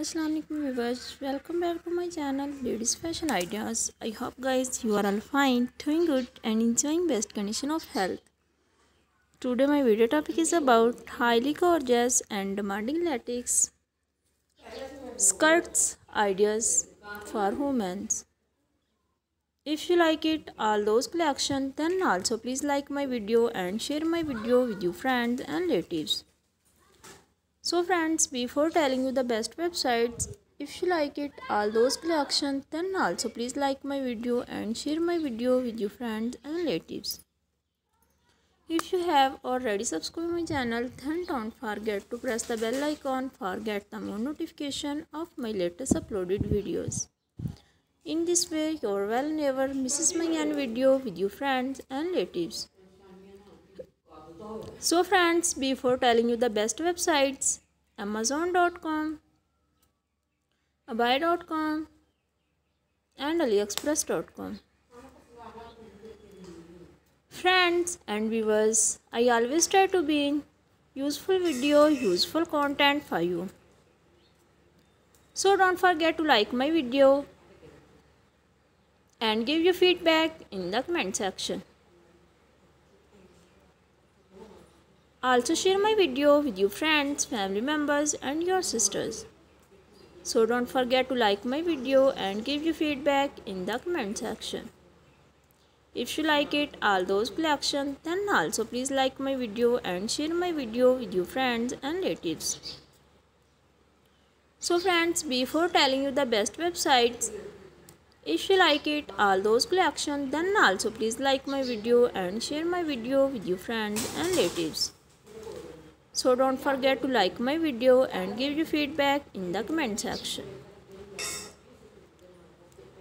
Assalamu alaikum viewers. Welcome back to my channel ladies fashion ideas. I hope guys you are all fine doing good and enjoying best condition of health. Today my video topic is about highly gorgeous and demanding latex skirts ideas for women. If you like it all those collection then also please like my video and share my video with your friends and relatives so friends, before telling you the best websites, if you like it, all those collections, then also please like my video and share my video with your friends and relatives. If you have already subscribed my channel, then don't forget to press the bell icon for get the more notification of my latest uploaded videos. In this way, you will never misses my any video with your friends and relatives. So friends, before telling you the best websites, Amazon.com, eBay.com and AliExpress.com. Friends and viewers, I always try to be useful video, useful content for you. So don't forget to like my video and give your feedback in the comment section. Also share my video with your friends, family members and your sisters. So don't forget to like my video and give your feedback in the comment section. If you like it, all those collection, then also please like my video and share my video with your friends and relatives. So friends, before telling you the best websites, if you like it, all those collection, then also please like my video and share my video with your friends and relatives. So, don't forget to like my video and give your feedback in the comment section.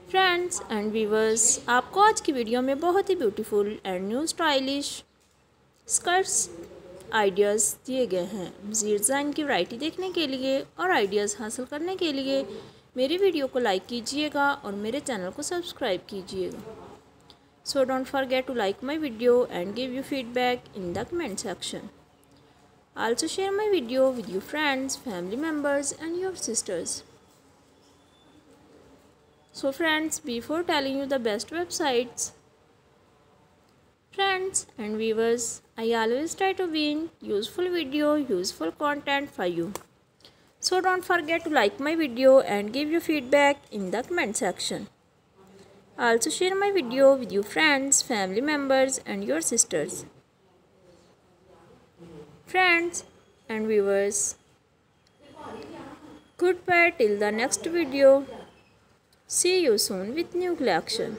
Friends and viewers आपको आज की video में बहुत ही beautiful and new stylish skirts ideas दिए गए हैं। मज़ीद design की वैरायटी देखने के लिए और आइडियाज़ हासिल करने के लिए मेरी वीडियो को लाइक कीजिएगा और मेरे चैनल को सब्सक्राइब कीजिएगा। So don't forget to like my video and give you feedback in the comment section Also share my video with your friends, family members and your sisters. So friends, before telling you the best websites, friends and viewers, I always try to bring useful video, useful content for you. So don't forget to like my video and give your feedback in the comment section. Also share my video with your friends, family members and your sisters friends and viewers. Goodbye till the next video. See you soon with new collection.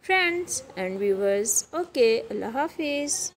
Friends and viewers, okay, Allah Hafiz.